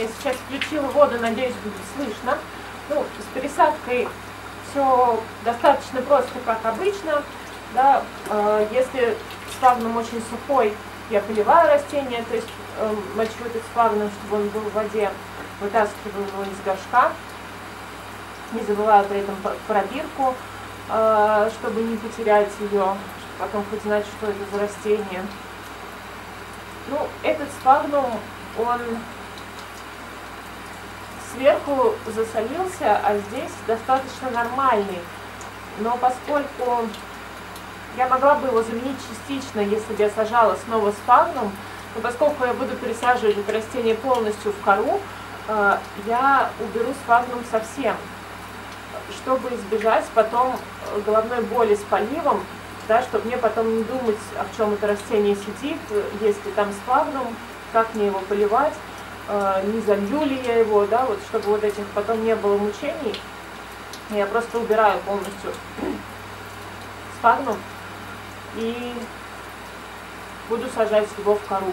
Я сейчас включила воду, надеюсь, будет слышно. Ну, с пересадкой все достаточно просто, как обычно. Да, э, если спагнум очень сухой, я поливаю растение, то есть э, мочу этот спагнум, чтобы он был в воде, вытаскиваю его из горшка. Не забываю при этом пробирку, э, чтобы не потерять ее, потом хоть знать, что это за растение. Ну, этот спагнум, он сверху засолился, а здесь достаточно нормальный. Но поскольку я могла бы его заменить частично, если бы я сажала снова спагнум, но поскольку я буду пересаживать это растение полностью в кору, э, я уберу спагнум совсем, чтобы избежать потом головной боли с поливом, да, чтобы мне потом не думать, а в чем это растение сидит, если там спагнум, как мне его поливать, э, не залью ли я его, да, вот чтобы вот этих потом не было мучений, я просто убираю полностью спагнум и буду сажать его в кору.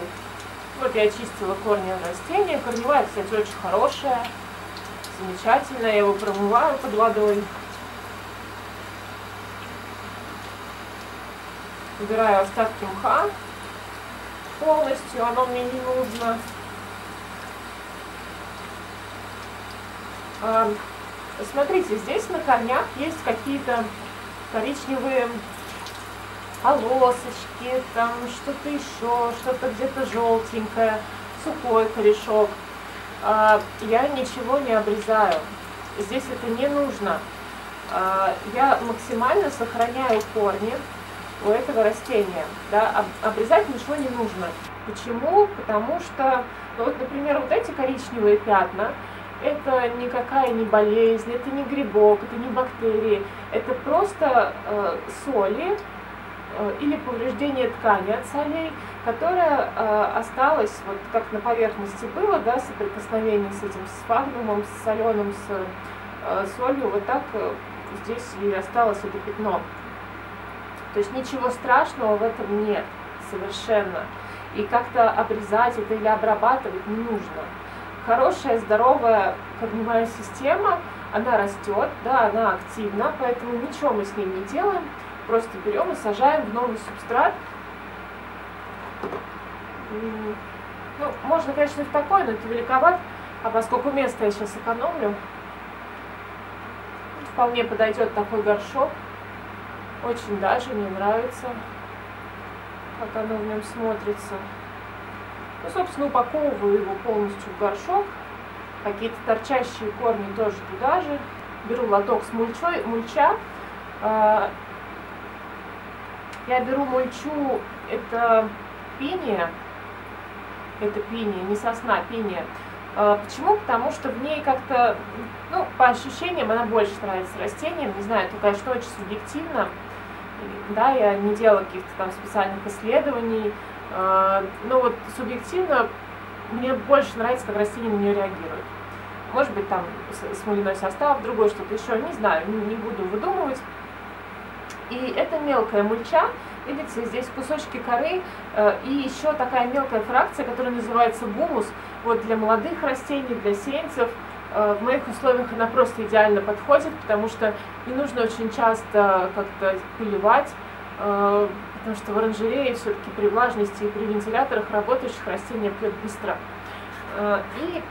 Вот я очистила корни растения. Корневая, кстати, очень хорошая, замечательная. Я его промываю под водой. Убираю остатки мха полностью, оно мне не нужно. Смотрите, здесь на корнях есть какие-то коричневые полосочки, там что-то еще, что-то где-то желтенькое, сухой корешок. А, я ничего не обрезаю. Здесь это не нужно. А, я максимально сохраняю корни у этого растения. Да? Обрезать ничего не нужно. Почему? Потому что, ну вот, например, вот эти коричневые пятна, это никакая не болезнь, это не грибок, это не бактерии, это просто э, соли, Э, или повреждение ткани от солей, которая э, осталась, вот как на поверхности было, да, соприкосновение с этим сфагнумом, с соленым, с э, солью, вот так здесь и осталось это пятно. То есть ничего страшного в этом нет совершенно. И как-то обрезать это или обрабатывать не нужно. Хорошая, здоровая корневая система, она растет, да, она активна, поэтому ничего мы с ней не делаем. Просто берем и сажаем в новый субстрат. Ну, можно, конечно, и в такой, но это великоват. А поскольку место я сейчас экономлю, вполне подойдет такой горшок. Очень даже мне нравится, как оно в нем смотрится. Ну, собственно, упаковываю его полностью в горшок. Какие-то торчащие корни тоже туда же. Беру лоток с мульчой, мульча. А, я беру мульчу, это пиния, это пиния, не сосна, пиния. А, почему? Потому что в ней как-то, ну, по ощущениям, она больше нравится растениям. Не знаю, это, конечно, очень субъективно. Да, я не делала каких-то там специальных исследований. А, но вот субъективно мне больше нравится, как растения на нее реагируют. Может быть, там смоляной состав, другой что-то еще, не знаю, не буду выдумывать. И это мелкая мульча, видите, здесь кусочки коры э, и еще такая мелкая фракция, которая называется гумус. Вот для молодых растений, для сеянцев э, в моих условиях она просто идеально подходит, потому что не нужно очень часто как-то поливать, э, потому что в оранжерее все-таки при влажности и при вентиляторах работающих растения пьет быстро. И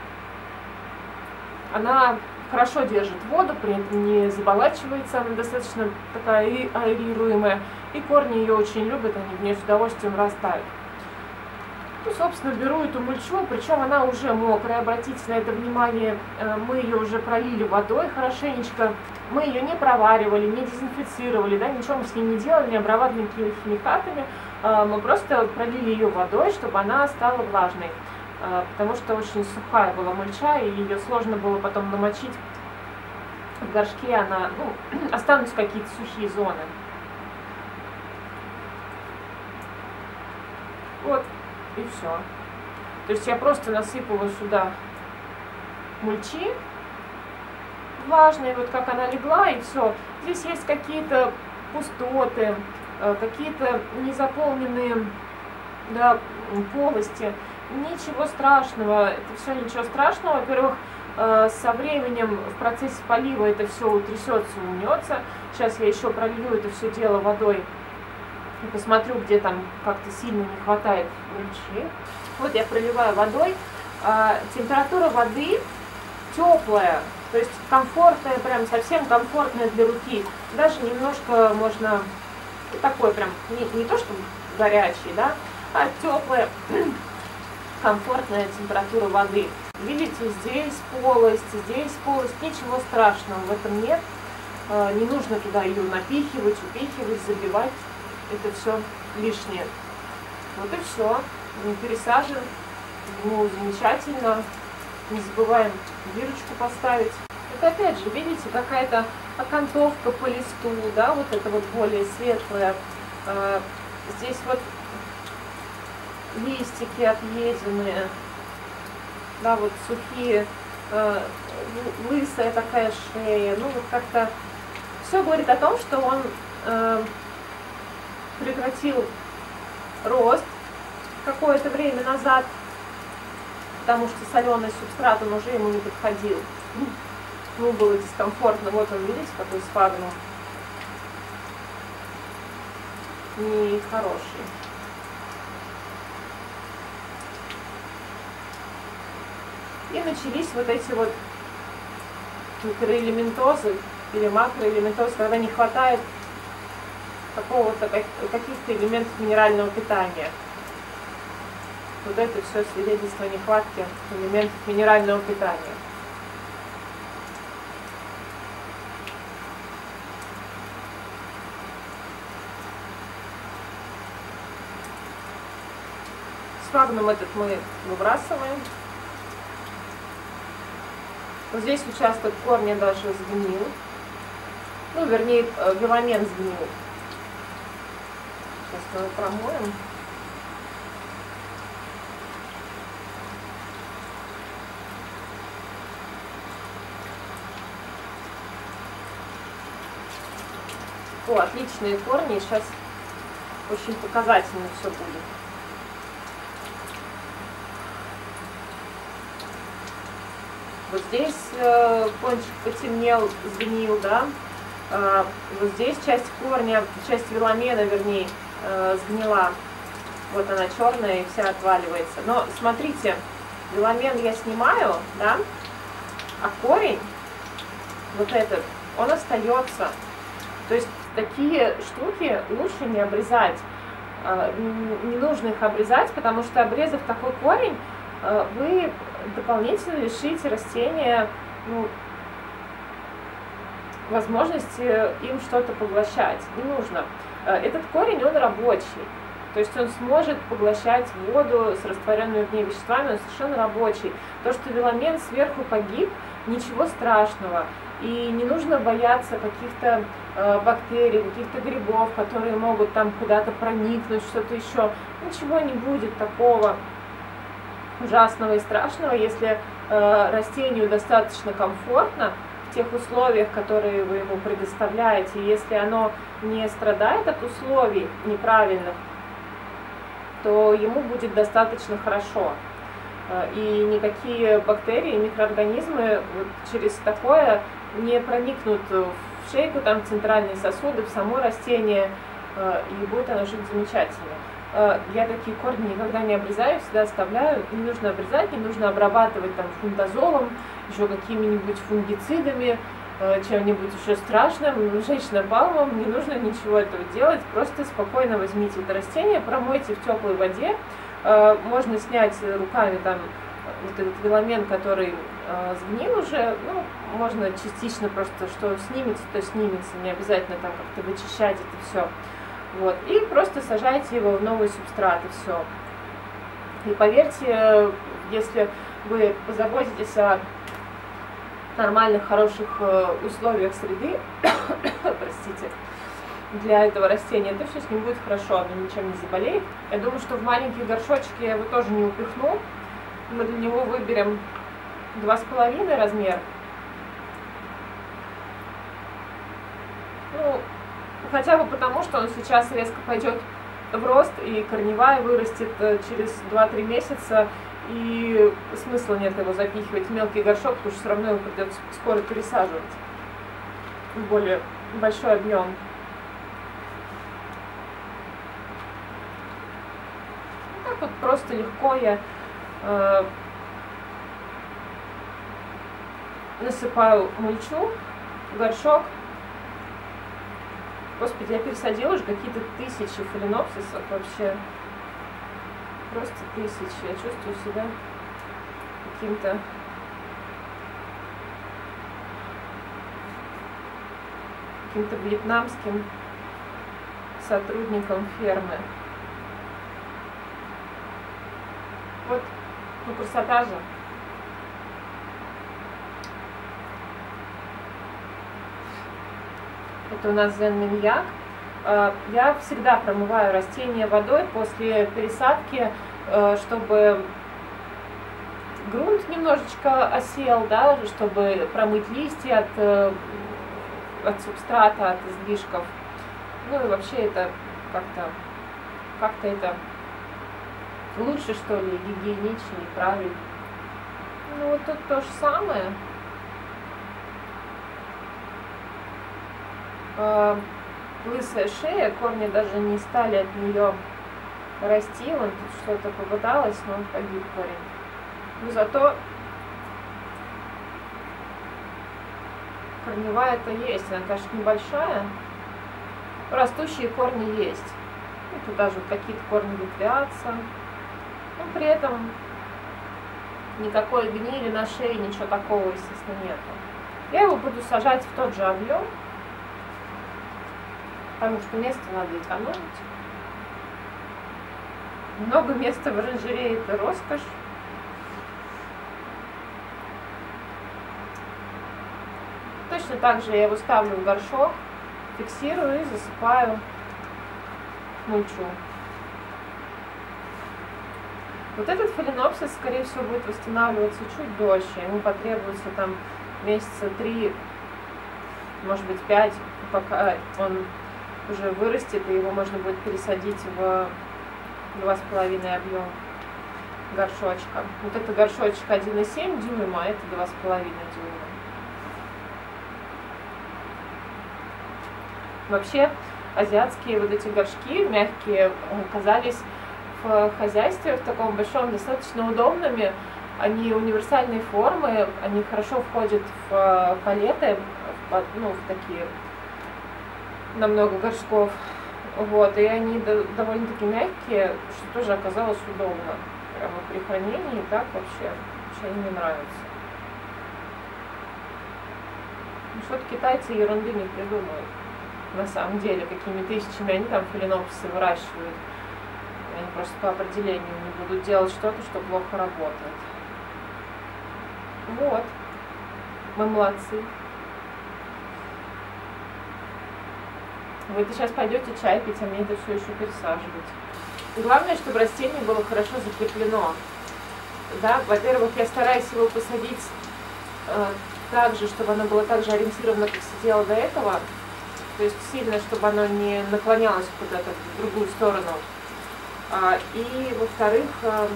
она хорошо держит воду, при этом не заболачивается, она достаточно такая аэрируемая, и корни ее очень любят, они в нее с удовольствием растают. Ну, собственно, беру эту мульчу, причем она уже мокрая, обратите на это внимание, э, мы ее уже пролили водой хорошенечко, мы ее не проваривали, не дезинфицировали, да, ничего мы с ней не делали, не обрабатывали химикатами, э, мы просто пролили ее водой, чтобы она стала влажной. А, потому что очень сухая была мульча, и ее сложно было потом намочить в горшке, она, ну, останутся какие-то сухие зоны. Вот, и все. То есть я просто насыпала сюда мульчи влажной, вот как она легла, и все. Здесь есть какие-то пустоты, э, какие-то незаполненные да, полости. ничего страшного, это все ничего страшного. Во-первых, э, со временем в процессе полива это все утрясется, умнется. Сейчас я еще пролью это все дело водой и посмотрю, где там как-то сильно не хватает мульчи. Вот я проливаю водой. А, температура воды теплая, то есть комфортная, прям совсем комфортная для руки. Даже немножко можно такой прям, не, не то что горячий, да, а теплая, комфортная температура воды. Видите, здесь полость, здесь полость, ничего страшного в этом нет. А, не нужно туда ее напихивать, упихивать, забивать. Это все лишнее. Вот и все. Пересажен. Ну, замечательно. Не забываем бирочку поставить. Это опять же, видите, какая-то окантовка по листу, да, вот это вот более светлая. А, здесь вот листики отъеденные, да, вот сухие, э, лысая такая шея, ну вот как-то все говорит о том, что он э, прекратил рост какое-то время назад, потому что соленый субстрат, он уже ему не подходил. Ну, было дискомфортно. Вот он, видите, какой спагнул. Нехороший. И начались вот эти вот микроэлементозы или макроэлементозы, когда не хватает какого-то каких-то элементов минерального питания. Вот это все свидетельство нехватки элементов минерального питания. Сфагнум этот мы выбрасываем. Вот здесь участок корня даже сгнил. Ну, вернее, веломен э, сгнил. Сейчас мы промоем. О, отличные корни. Сейчас очень показательно все будет. Вот здесь э, кончик потемнел, сгнил, да. Э, вот здесь часть корня, часть веломена, вернее, э, сгнила. Вот она черная и вся отваливается. Но смотрите, веломен я снимаю, да, а корень, вот этот, он остается. То есть такие штуки лучше не обрезать. Э, не нужно их обрезать, потому что обрезав такой корень, э, вы дополнительно лишите растения ну, возможности им что-то поглощать. Не нужно. Э, этот корень, он рабочий. То есть он сможет поглощать воду с растворенными в ней веществами, он совершенно рабочий. То, что веломен сверху погиб, ничего страшного. И не нужно бояться каких-то э, бактерий, каких-то грибов, которые могут там куда-то проникнуть, что-то еще. Ничего не будет такого ужасного и страшного, если э, растению достаточно комфортно тех условиях, которые вы ему предоставляете, если оно не страдает от условий неправильных, то ему будет достаточно хорошо. Э, и никакие бактерии, микроорганизмы через такое не проникнут в шейку, там в центральные сосуды, в само растение, э, и будет оно жить замечательно. Э, я такие корни никогда не обрезаю, всегда оставляю. Не нужно обрезать, не нужно обрабатывать там фундазолом, еще какими-нибудь фунгицидами, э, чем-нибудь еще страшным, женщина балмом, не нужно ничего этого делать, просто спокойно возьмите это растение, промойте в теплой воде, э, можно снять руками там вот этот веломен, который сгнил уже, ну, можно частично просто, что снимется, то снимется, не обязательно там как-то вычищать это все. Вот. И просто сажайте его в новый субстрат, и все. И поверьте, если вы позаботитесь о нормальных, хороших э, условиях среды, простите, для этого растения, то все с ним будет хорошо, оно ничем не заболеет. Я думаю, что в маленькие горшочки я его тоже не упихну. Мы для него выберем два с половиной размер. Ну, Хотя бы потому, что он сейчас резко пойдет в рост, и корневая вырастет э, через 2-3 месяца, и смысла нет его запихивать в мелкий горшок, потому что все равно его придется скоро пересаживать в более большой объем. Так вот просто легко я э, насыпаю мульчу в горшок. Господи, я пересадила уже какие-то тысячи фаленопсисов вообще. Просто тысячи. Я чувствую себя каким-то каким-то вьетнамским сотрудником фермы. Вот, ну красота же. Это у нас зен-миньяк. А, я всегда промываю растения водой после пересадки, э, чтобы грунт немножечко осел, да, чтобы промыть листья от, э, от субстрата, от излишков. Ну и вообще это как-то как-то это лучше, что ли, гигиеничнее, правильно. Ну вот тут то же самое. Лысая шея, корни даже не стали от нее расти, он тут что-то попыталась, но он погиб корень. Но зато корневая-то есть, она, конечно, небольшая, растущие корни есть. И тут даже какие-то корни ветвятся, но при этом никакой гнили на шее, ничего такого, естественно, нету. Я его буду сажать в тот же объем, потому что место надо экономить. Много места в оранжерее – это роскошь. Точно так же я его ставлю в горшок, фиксирую и засыпаю мульчу. Вот этот фаленопсис, скорее всего, будет восстанавливаться чуть дольше. Ему потребуется там месяца три, может быть, пять, пока он уже вырастет, и его можно будет пересадить в два с половиной объем горшочка. Вот это горшочек 1,7 дюйма, а это два с половиной дюйма. Вообще, азиатские вот эти горшки мягкие оказались в хозяйстве в таком большом достаточно удобными. Они универсальной формы, они хорошо входят в палеты, в, ну, в такие на много горшков. Вот, и они довольно-таки мягкие, что тоже оказалось удобно. Прямо при хранении так вообще, вообще они мне нравятся. Ну, что-то китайцы ерунды не придумают. На самом деле, какими тысячами они там фаленопсы выращивают. Они просто по определению не будут делать что-то, что плохо работает. Вот. Мы молодцы. Вы-то сейчас пойдете чай пить, а мне это все еще пересаживать. Главное, чтобы растение было хорошо закреплено. Да, во-первых, я стараюсь его посадить э, так же, чтобы оно было так же ориентировано, как сидело до этого. То есть сильно, чтобы оно не наклонялось куда-то в другую сторону. А, и, во-вторых, э,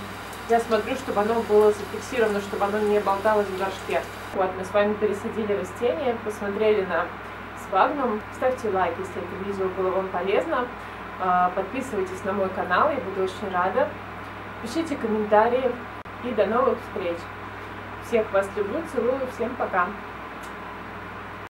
я смотрю, чтобы оно было зафиксировано, чтобы оно не болталось в горшке. Вот, мы с вами пересадили растение, посмотрели на Вагном. Ставьте лайк, если это видео было вам полезно. А, подписывайтесь на мой канал, я буду очень рада. Пишите комментарии и до новых встреч. Всех вас люблю, целую, всем пока.